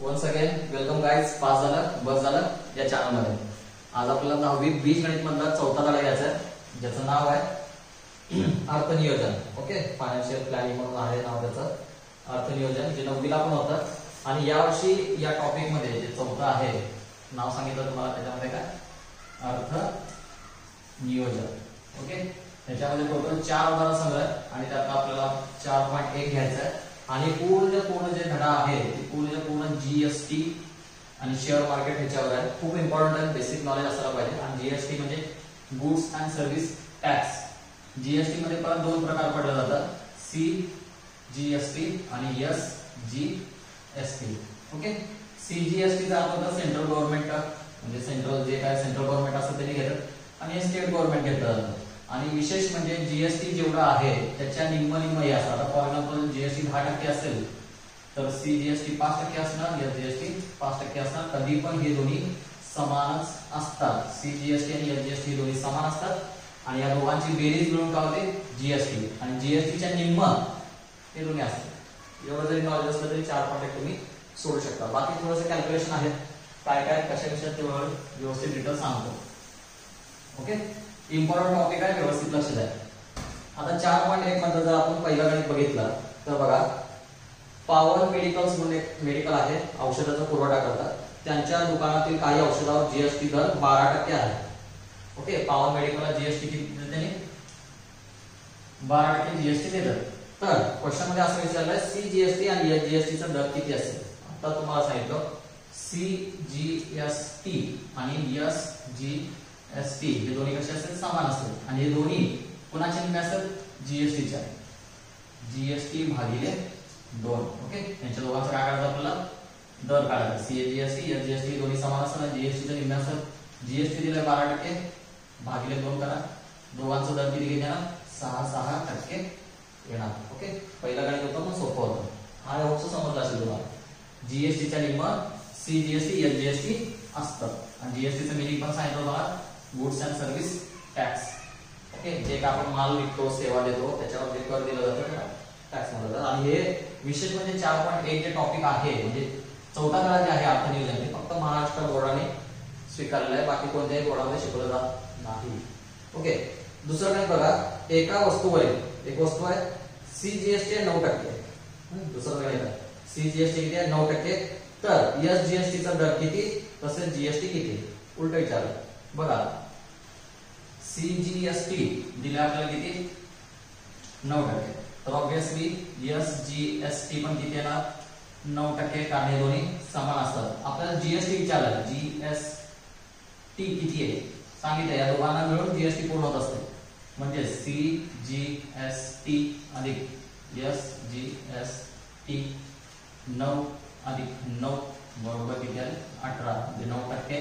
Once again welcome guys pass झालं बस झालं या चॅनलमध्ये आज आपल्याला दहावी बीज गणित मधला चौथा धडा घ्यायचा आहे. ज्याचं नाव आहे अर्थनियोजन. ओके फायनान्शियल प्लॅनिंग म्हणून आहे नाव त्याचं. अर्थनियोजन जे नववीला पण होतं. आणि यावर्षी या टॉपिकमध्ये जे चौथा आहे नाव सांगितलं तुम्हाला त्याच्यामध्ये काय? अर्थ नियोजन ओके त्याच्यामध्ये टोटल चार उदाहरण संग्रह. आणि त्यातला आपल्याला चार पॉईंट एक घ्यायचं आहे. आणि पूर्ण पूर्ण जे धडा आहे ते पूर्ण पूर्ण जीएसटी आणि शेअर मार्केट ह्याच्यावर आहे. खूप इम्पॉर्टंट आहे बेसिक नॉलेज असायला पाहिजे. आणि जीएसटी म्हणजे goods and service tax GST मध्ये परत दोन प्रकार पडले जातात. सी जीएसटी आणि S G S T okay सीजीएसटीचा अर्थ होता सेंट्रल गव्हर्नमेंट म्हणजे सेंट्रल जे काय सेंट्रल गव्हर्नमेंट असतं त्यांनी घेतात. आणि स्टेट गव्हर्नमेंट जातं आणि विशेष म्हणजे जीएसटी जेवढं आहे त्याच्या निम्म निम्म हे असतात आता फॉर एक्झाम्पल जीएसटी दहा टक्के असेल तर सी जीएसटी पाच टक्के असणार एस जीएसटी पाच टक्के असणार. कधी पण हे दोन्ही समानच असतात. सी जीएसटी आणि एस जीएसटी हे दोन्ही समान असतात. आणि या दोघांची बेरीज मिळून काय होते? जीएसटी आणि जीएसटीच्या निम्म हे दोन्ही असतात. एवढं जरी नॉलेज असलं तरी चार पाठ तुम्ही सोडू शकता. बाकी थोडंसं कॅल्क्युलेशन आहेत काय काय कशा कशा तेवढं व्यवस्थित डिटेल सांगतो. ओके इम्पॉर्टंट टॉपिक आहे व्यवस्थित लक्ष द्या आता चार पॉईंट एक मध्ये जर आपण पहिला गणित बघितला तर बघा पॉवर मेडिकल्स म्हणून एक मेडिकल आहे औषधाचा पुरवठा करतात. त्यांच्या दुकानातील काही औषधावर जीएसटी दर बारा टक्के आहे. ओके पॉवर मेडिकलला जीएसटी किती त्यांनी? बारा टक्के जीएसटी देतात. तर क्वेश्चनमध्ये असं विचारलंय सी जीएसटी आणि एस जीएसटीचा दर किती असेल? आता तुम्हाला सांगितलं सी जी एस टी आणि एस जी एस टी हे दोन्ही कसे असतील समान असतील आणि हे दोन्ही कोणाचे निम्मे असतात जीएसटीच्या जीएसटी भागिले दोन ओके यांच्या दोघांचा काय काढायचं आपल्याला दर काढायचा सी जीएसटी एस जीएसटी दोन्ही समान असतात जीएसटीच्या निम्मे असतात जीएसटी दिले बारा टक्के भागिले दोन करा दोघांचा दर किती घेणार सहा सहा टक्के येणार ओके पहिला गणित होतं मग सोपं होतं हा होतं समजला असेल तुम्हाला जीएसटीच्या निम्म सी जीएसटी एस जीएसटी असतं आणि जीएसटीचं मिनिंग पण सांगितलं बघा goods and service tax okay जे काय आपण माल विकतो सेवा देतो त्याच्यावर जे कर दिलं जातं टॅक्स म्हणतात आणि हे विशेष म्हणजे चार पॉईंट एक जे टॉपिक आहे म्हणजे चौथा काळा जे आहे अर्थनियोजन हे फक्त महाराष्ट्र बोर्डाने स्वीकारलेलं आहे. बाकी कोणत्याही बोर्डामध्ये शिकवलं जात नाही. ओके दुसरं काय बघा एका वस्तूवरील एक वस्तू आहे सीजीएसटी नऊ टक्के. दुसरं गणित आहे सीजीएसटी किती आहे? नऊ टक्के. तर एस जीएसटीचा दर किती? तसेच जीएसटी किती? उलट विचार बघा. सीजीएसटी दिले आपल्याला किती? नऊ टक्के. तर ऑब्विसली एस टी पण किती येणार? नऊ टक्के. कारण हे दोन्ही समान असतात. आपल्याला जीएसटी विचारलं. जीएसटी किती आहे? सांगितलं. या दोघांना मिळून जीएसटी पूर्ण होत असते. म्हणजे सी जी एस टी अधिक एस जी एस टी नऊ अधिक नऊ बरोबर किती आले? अठरा. म्हणजे नऊ टक्के.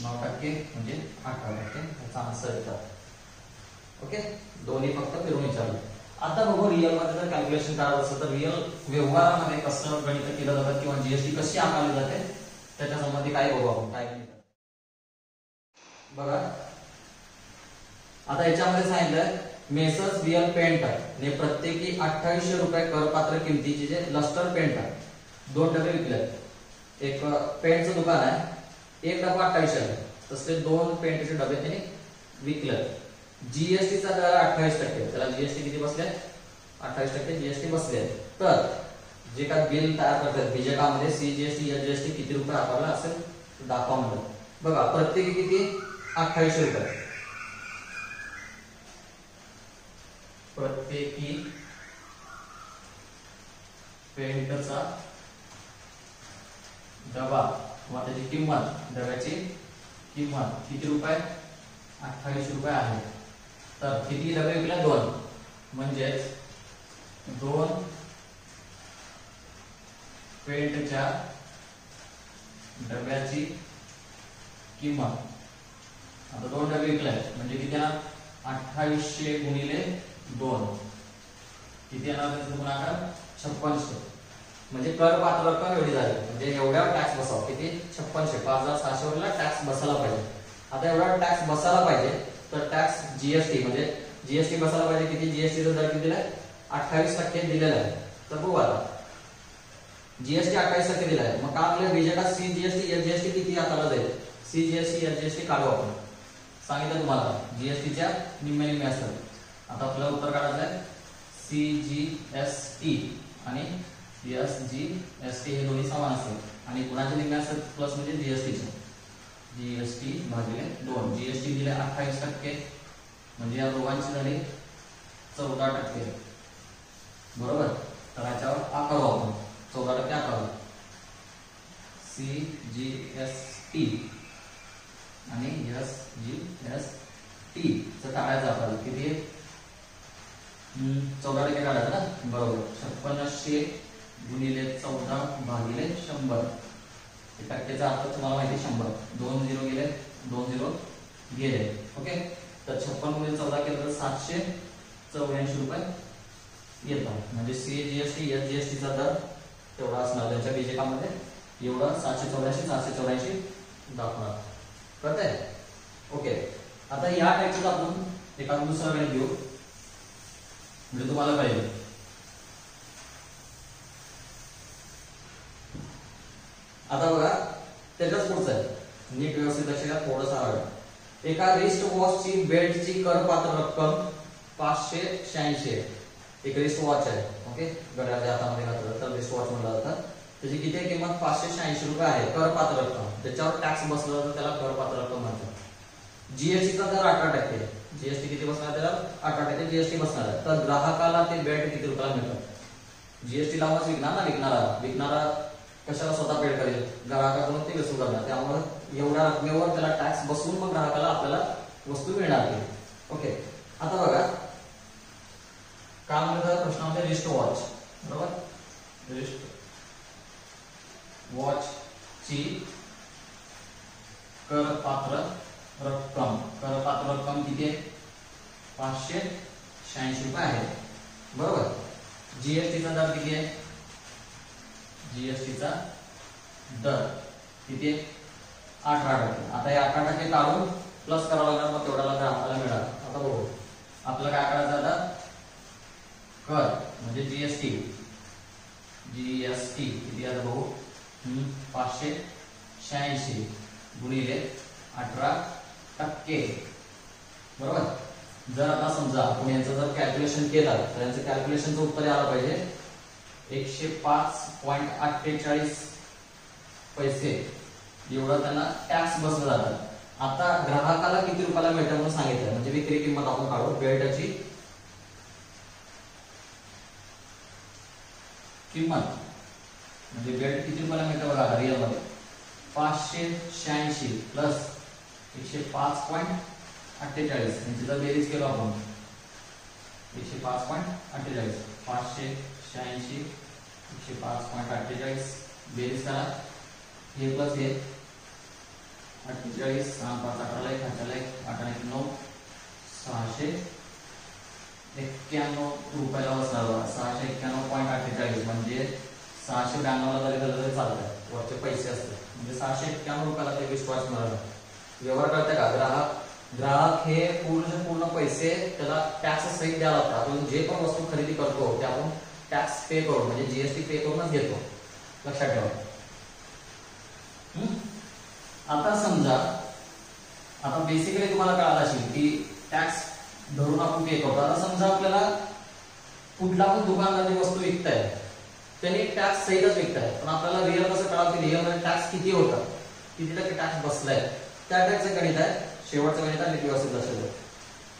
नऊ टक्के म्हणजे अठरा टक्के याचा आन्सर येतात ओके दोन्ही फक्त फिरून विचारलं आता बघू रिअलमध्ये जर कॅल्क्युलेशन करायचं असेल तर रिअल व्यवहारामध्ये कसं गणित केलं जातं किंवा जीएसटी कशी आकारली जाते त्याच्या संबंधी काय बघू आपण. काय बघा. आता याच्यामध्ये सांगितलंय मेसर्स रिअल पेंट ने प्रत्येकी अठ्ठावीसशे रुपये करपात्र किमतीचे जे लस्टर पेंट आहे दोन डबे विकले. एक पेंटचं दुकान आहे. एक डबा अठ्ठावीस आहे तसे दोन पेंटचे डबे त्यांनी विकले. जीएसटीचा दर अठ्ठावीस टक्के. त्याला जीएसटी किती बसले? अठ्ठावीस टक्के जीएसटी बसले. तर जे काय बिल तयार करतात बीजेकामध्ये सीजीएसटी एस जीएसटी किती रुपये आकारला असेल दाखवा म्हणतात बघा प्रत्येकी किती? अठ्ठावीसशे रुपये. प्रत्येकी पेंटचा डबा किंवा त्याची किंमत डब्याची किंमत किती रुपये? अठ्ठावीस रुपये आहे. तर किती डबे विकले दोन. म्हणजेच दोन पेंटच्या डब्याची किंमत. आता दोन डबे विकले. म्हणजे किती येणार? अठ्ठावीसशे गुणिले दोन. किती येणार त्याचं गुणाकार? छप्पनशे. म्हणजे कर पात्र रक्कम एवढी झाली. म्हणजे एवढ्यावर टॅक्स बसावा. किती? छप्पनशे पाच हजार सहाशे वरला टॅक्स बसायला पाहिजे. आता एवढा टॅक्स बसायला पाहिजे तर टॅक्स जीएसटी म्हणजे जीएसटी बसायला पाहिजे किती? जीएसटीचा दर किती दिलाय अठ्ठावीस टक्के दिलेला आहे. तर बघू आता. जीएसटी अठ्ठावीस टक्के दिला आहे. मग का आपल्या बीजेटा सी जीएसटी एस जीएसटी किती हाताला जाईल? सी जीएसटी एस जीएसटी काढू आपण. सांगितलं तुम्हाला. जीएसटीच्या निम्मे निम्मे असतात. आता आपलं उत्तर काढायचं आहे. सी जी एस टी आणि एस जी एस टी हे दोन्ही समान असतात आणि कुणाचे लिंग असतात? प्लस म्हणजे जीएसटीचे जीएसटी भागिले दोन. जीएसटी दिले अठ्ठावीस टक्के. म्हणजे या दोघांची झाली चौदा टक्के. बरोबर? तर याच्यावर आकारू आपण चौदा टक्के आकारू सी जी एस टी आणि एस जी एस टी चं काढायचं आपल्याला. किती? चौदा टक्के काढायचं ना? बरोबर. छप्पन्नशे गुणिले चौदा भागिले शंभर. टक्केचा अर्थ तुम्हाला माहिती आहे शंभर. दोन झिरो गेले दोन झिरो गेले. ओके? तर छप्पन गुणिले चौदा केलं तर सातशे चौऱ्याऐंशी रुपये येतात. म्हणजे सी जीएसटी एस जीएसटीचा दर तेवढा असणार. त्यांच्या बीजेकामध्ये एवढा सातशे चौऱ्याऐंशी सातशे चौऱ्याऐंशी दाखवणार. कळतंय? ओके. आता या टाईपचं आपण एखादं दुसरा वेळ घेऊ. म्हणजे तुम्हाला पाहिजे आता बघा त्याच्याच पुढचं आहे नीट व्यवस्थित लक्ष एका रिस्ट वॉचची बेल्टची करपात्र रक्कम पाचशे शहाऐंशी आहे. एक रिस्ट वॉच आहे ओके? घड्याळच्या हातामध्ये घातलं तर रिस्ट वॉच म्हणलं जातं. त्याची किती किंमत? पाचशे शहाऐंशी रुपये आहे करपात्र रक्कम. त्याच्यावर टॅक्स बसला तर त्याला करपात्र रक्कम म्हणतात. जीएसटीचा दर अठरा टक्के. जीएसटी किती बसणार त्याला? अठरा टक्के जीएसटी बसणार आहे. तर ग्राहकाला ते बेल्ट किती रुपयाला मिळतात जीएसटी लावूनच विकणार ना विकणारा विकणारा कशाला स्वतः पेड करेल? ग्राहकाकडून ते वसूल करणार. त्यामुळे एवढ्या रकमेवर त्याला टॅक्स बसवून मग ग्राहकाला आपल्याला वस्तू मिळणार नाही. ओके आता बघा. काय म्हणतात प्रश्नामध्ये रिस्ट वॉच बरोबर? रिस्ट वॉच ची करपात्र रक्कम. करपात्र रक्कम किती आहे? पाचशे शहाऐंशी रुपये आहे. बरोबर? जीएसटीचा दर किती आहे? जीएसटीचा दर किती आहे? अठरा टक्के. आता हे अठरा टक्के काढून प्लस करावं लागणार मग तेवढ्याला आपल्याला मिळाला. आता बघू. आपलं काय करायचं आता? कर म्हणजे जीएसटी जीएसटी किती आता बघू? पाचशे शहाऐंशी गुणिले अठरा टक्के. बरोबर? जर आता समजा आपण यांचं जर कॅल्क्युलेशन केलं तर यांचं कॅल्क्युलेशनचं उत्तर यायला पाहिजे. एकशे पाच पॉईंट अठ्ठेचाळीस पैसे. एवढा त्यांना टॅक्स बसला जातात आता ग्राहकाला किती रुपयाला मिळतं म्हणून सांगितलं. म्हणजे विक्री किंमत आपण काढू. बेल्टची किंमत. म्हणजे बेल्ट किती रुपयाला मिळतं बघा रिअलमध्ये. पाचशे शहाऐंशी प्लस एकशे पाच पॉईंट अठ्ठेचाळीस. यांची जर बेरीज केलो आपण एकशे पाच पॉईंट अठ्ठेचाळीस. पाचशे शहाऐंशी एकशे पाच पॉईंट अठ्ठेचाळीस. बेरीज करा. हे प्लस हे अठ्ठेचाळीस सहा पाच अठराला एक अठराला एक अठरा एक नऊ सहाशे एक्क्याण्णव रुपयाला बसणार सहाशे एक्क्याण्णव पॉईंट अठ्ठेचाळीस म्हणजे सहाशे ब्याण्णवला जरी गेलं तरी चालतं वरचे पैसे असतात. म्हणजे सहाशे एक्क्याण्णव रुपयाला ते विश्वास मिळाला व्यवहार करते का? ग्राहक ग्राहक हे पूर्ण पूर्ण पैसे त्याला टॅक्स सहित द्यावा लागतात. आपण जे पण वस्तू खरेदी करतो ते आपण टॅक्स पे करून म्हणजे जीएसटी पे करूनच घेतो. लक्षात ठेवा. आता समजा आता बेसिकली तुम्हाला कळालं असेल की टॅक्स धरून आपण पे करतो आता समजा आपल्याला कुठला पण दुकानदार वस्तू विकताय त्यांनी टॅक्स सहितच विकताय. पण आपल्याला रिअल कसं कळावं की रिअलमध्ये टॅक्स किती होता? किती टक्के टॅक्स बसलाय? त्या टॅक्सचं गणित आहे. शेवटचं गणित आहे. व्यवस्थित लक्षात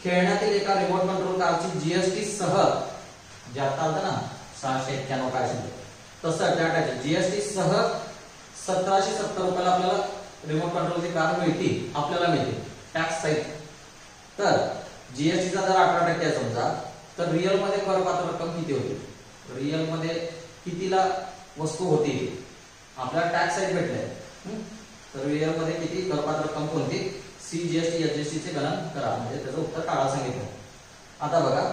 खेळण्यातील एका रिमोट कंट्रोल कारची जीएसटी सह जे आता आलं ना सहाशे एक्क्याण्णव काय असेल तसं त्या टॅक्स जीएसटी सह सतराशे सत्तर रुपयाला आपल्याला रिमोट कंट्रोलची कार मिळते आपल्याला मिळते. टॅक्स सहित तर जीएसटीचा जर अठरा टक्के आहे समजा तर रिअलमध्ये करपात्र रक्कम किती होती? रिअलमध्ये कितीला वस्तू होती? आपल्याला टॅक्स सहित भेटले तर रिअलमध्ये किती करपात्र रक्कम कोणती? सी जीएसटी एस चे गणन करा. म्हणजे त्याचं उत्तर काढा सांगितलं. आता बघा.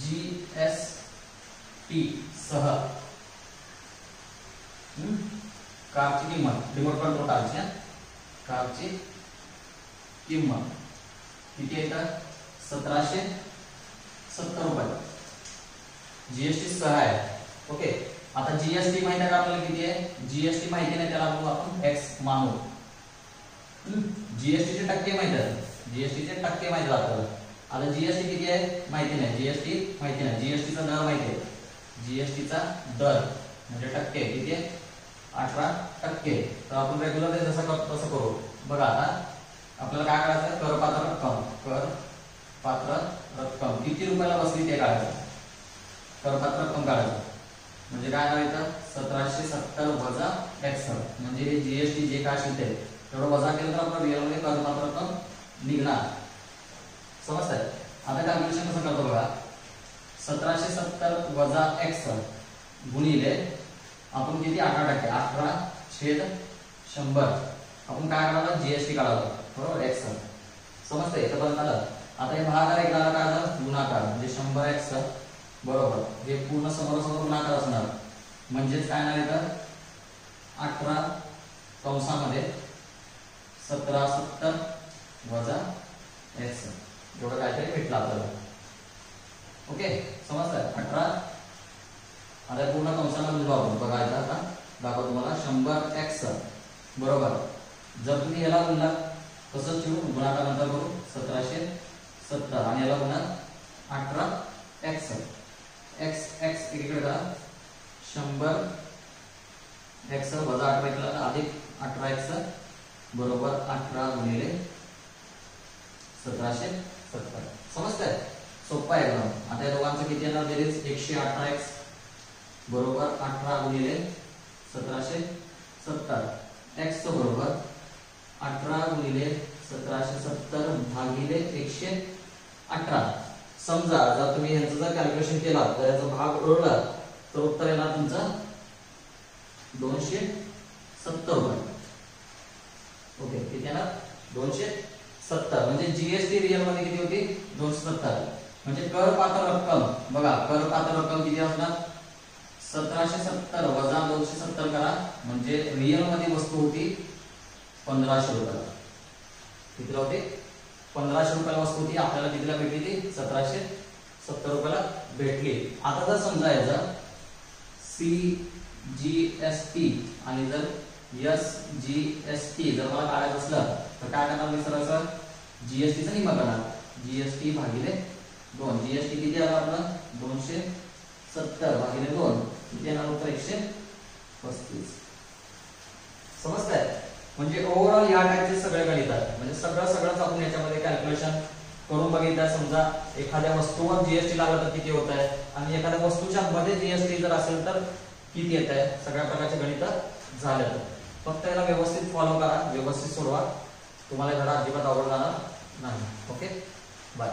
जी एस टी सह कारची किंमत. रिमोट कंट्रोल कारच्या कारची किंमत. किती येतात सतराशे सत्तर रुपये. जीएसटी सहा आहे. ओके. आता जीएसटी माहिती आहे का आपल्याला किती आहे? जीएसटी माहिती नाही त्याला बघू आपण. एक्स मानू. जीएसटी चे टक्के माहिती आहे. जीएसटी चे टक्के माहिती आपल्याला. आता जीएसटी किती आहे? माहिती नाही. जीएसटी माहिती नाही. जीएसटी चा दर माहिती आहे. जीएसटी चा दर म्हणजे टक्के. किती आहे? अठरा टक्के. तर आपण रेग्युलर जसं करतो तसं करू. बघा आता आपल्याला काय करायचं करपात्र रक्कम. कर पात्र रक्कम. किती रुपयाला बसली ते काढायचं? करपात्र रक्कम काढायचं. म्हणजे काय करायचं? सतराशे सत्तर वजा एकसष्ट. म्हणजे जीएसटी जे काय असेल ते. तेवढं वजा केलं तर आपलं रिअलमध्ये करपात्र रक्कम निघणार. समजतंय? आता कॅल्क्युलेशन कसं करतो बघा? सतराशे सत्तर वजा एकसष्ट गुणिले आपण किती अठरा टक्के अठरा छेद शंभर. आपण काय काढायला जीएसटी काढावं बरोबर? एक्स समजतंय? इथं आलं आता हे भागाकार एक काय झालं गुणाकार. म्हणजे शंभर एक्स बरोबर. हे पूर्ण समोरासमोर गुणाकार असणार. म्हणजेच काय येणार तर अठरा कंसामध्ये सतरा सत्तर वजा एक्स एवढं काहीतरी भेटलं आपल्याला. ओके? समजतंय? अठरा आता पूर्ण कंसाला लिहिलो बघा इथं आता दाखव तुम्हाला. शंभर एक्स बरोबर. जर तुम्ही याला गुणला तसंच ठेवू. गुणाकार नंतर करू सतराशे सत्तर. आणि याला गुणा अठरा एक्स एक्स एक्स एकीकडे करा. शंभर एक्स वजा अठरा इकडे अधिक अठरा एक्स बरोबर अठरा गुणिले सतराशे सत्तर. समजतंय? सोपं आहे एकदम. आता या दोघांचं किती येणार? बेरीज एकशे अठरा एक्स बरोबर अठरा गुणिले सतराशे सत्तर. एक्स बरोबर अठरा गुणिले सतराशे सत्तर भागिले एकशे अठरा. समजा जर तुम्ही यांचं जर कॅल्क्युलेशन केला तर याचा भाग उडवला तर उत्तर येणार तुमचं दोनशे सत्तर रुपये. ओके किती येणार दोनशे सत्तर. म्हणजे जीएसटी रिअलमध्ये किती होती? दोनशे सत्तर. म्हणजे कर पात्र रक्कम. बघा कर पात्र रक्कम किती असणार? सतराशे सत्तर वजा दोनशे सत्तर करा. म्हणजे रिअलमध्ये वस्तू होती पंधराशे रुपयाला. कितीला होती? पंधराशे रुपयाला वस्तू होती. आपल्याला कितीला भेटली ती? सतराशे सत्तर रुपयाला भेटली. आता जर समजायचं सी जी एस टी आणि जर एस जी एस टी जर मला काढायचं असलं तर काय करणार मी सरळ जीएसटीचा नियम करणार. जीएसटी भागिले दोन. जीएसटी किती आला आपलं? दोनशे सत्तर भागिले दोन. उत्तर एकशे पस्तीस. समजताय? म्हणजे ओव्हरऑल या टाईपचे सगळे गणित आहेत म्हणजे सगळं सगळंच आपण याच्यामध्ये कॅल्क्युलेशन करून बघितलं समजा एखाद्या वस्तूवर जीएसटी लागला तर किती होत आहे आणि एखाद्या वस्तूच्या मध्ये जीएसटी जर असेल तर किती येत आहे सगळ्या प्रकारचे गणित झाले फक्त याला व्यवस्थित फॉलो करा व्यवस्थित सोडवा. तुम्हाला धडा अजिबात आवडणार नाही. Okay bye